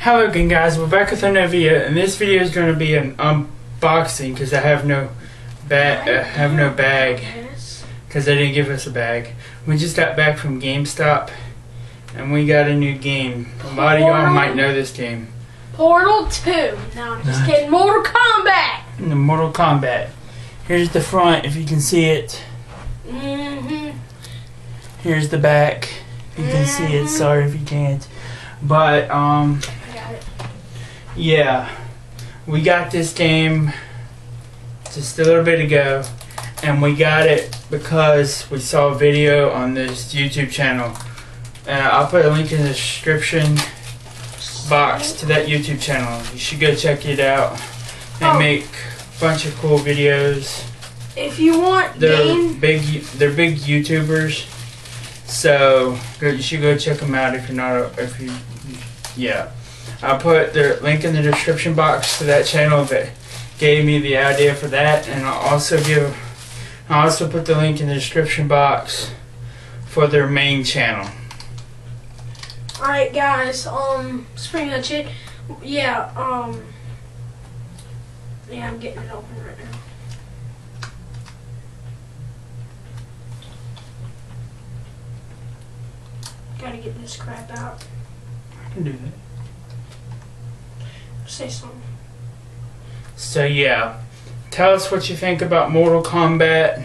Hello again guys, we're back with another video and this video is going to be an unboxing because I have no bag, uh, have no bag because they didn't give us a bag. We just got back from GameStop and we got a new game. A lot of y'all might know this game. Portal 2. No, I'm just kidding. Mortal Kombat. The Mortal Kombat. Here's the front if you can see it. Mm-hmm. Here's the back. You can see it. Sorry if you can't. But um I got it. Yeah, we got this game just a little bit ago, and we got it because we saw a video on this YouTube channel. Uh, I'll put a link in the description box to that YouTube channel. You should go check it out. They Oh. make a bunch of cool videos. If you want They're game, big. They're big YouTubers, so you should go check them out if you're not. If you, yeah, I'll put the link in the description box to that channel that gave me the idea for that, and I'll also give. I'll also put the link in the description box for their main channel. alright guys, um, spring that shit. Yeah, um, yeah, I'm getting it open right now. Gotta get this crap out. I can do that. Say something. So yeah, tell us what you think about Mortal Kombat.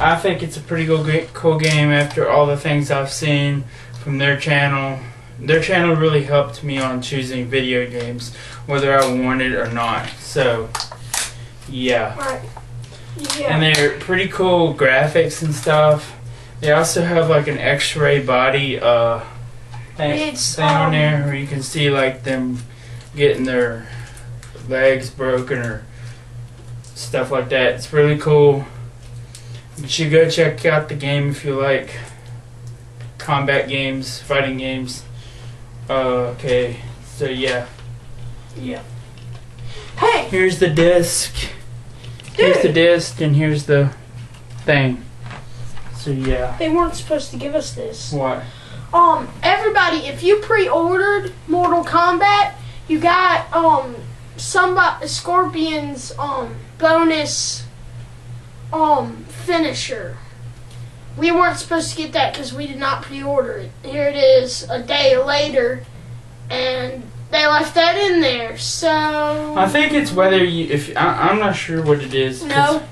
I think it's a pretty cool, cool game after all the things I've seen from their channel. Their channel really helped me on choosing video games, whether I wanted or not. So yeah, Alright. and they're pretty cool graphics and stuff. They also have like an X-ray body uh thing, thing on um, there where you can see like them getting their legs broken or stuff like that. It's really cool. You should go check out the game if you like combat games, fighting games. Uh, okay, so yeah. Yeah. Hey! Here's the disc. Here's the disc, and here's the thing. So yeah. They weren't supposed to give us this. What? Um, everybody, if you pre-ordered Mortal Kombat, you got um somebody Scorpion's um bonus um finisher. We weren't supposed to get that because we did not pre-order it. Here it is, a day later, and they left that in there. So I think it's whether you if I, I'm not sure what it is. 'cause no,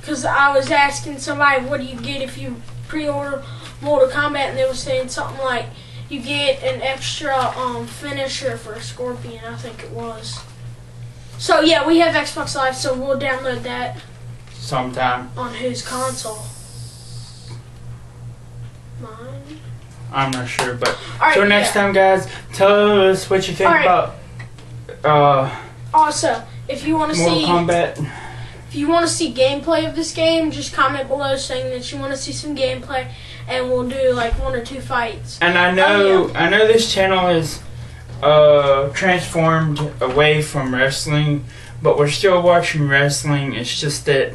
because I was asking somebody, what do you get if you pre-order Mortal Kombat, and they were saying something like you get an extra um, finisher for a Scorpion. I think it was. So yeah, we have Xbox Live, so we'll download that Sometime. on whose console? Mine. I'm not sure, but right. so next yeah. time, guys, tell us what you think Alright. about uh Also, if you want to see Mortal Kombat. If you want to see gameplay of this game, just comment below saying that you want to see some gameplay, and we'll do like one or two fights. And I know Oh, I know this channel is uh transformed away from wrestling, but we're still watching wrestling. It's just that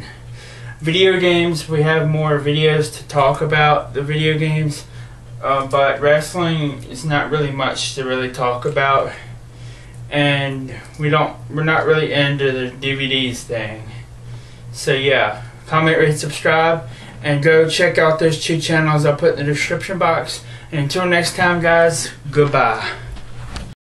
video games we have more videos to talk about the video games. Uh, but wrestling is not really much to really talk about, and we don't we're not really into the DVDs thing. So yeah, comment, rate, subscribe, and go check out those two channels I'll put in the description box. And until next time, guys, goodbye.